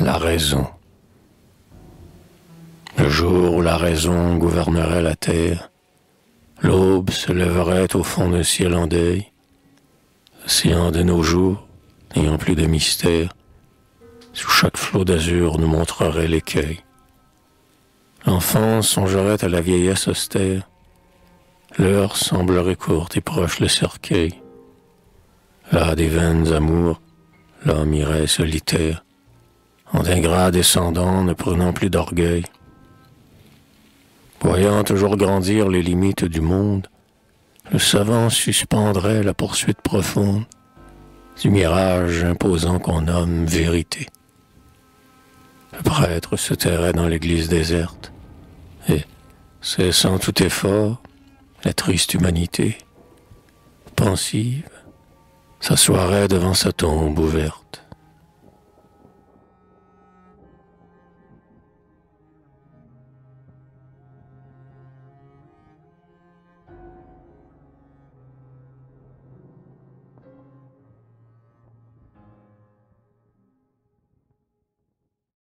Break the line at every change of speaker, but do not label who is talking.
la raison. Le jour où la raison gouvernerait la terre, l'aube se lèverait au fond d'un ciel en deuil, l'océan de nos jours, n'ayant plus de mystère, sous chaque flot d'azur nous montrerait l'écueil. L'enfant songerait à la vieillesse austère, l'heure semblerait courte et proche le cercueil. Là des vaines amours, l'homme irait solitaire, en d'ingrat descendant ne prenant plus d'orgueil. Voyant toujours grandir les limites du monde, le savant suspendrait la poursuite profonde du mirage imposant qu'on nomme vérité. Le prêtre se tairait dans l'église déserte, et, cessant tout effort, la triste humanité, pensive, s'assoirait devant sa tombe ouverte.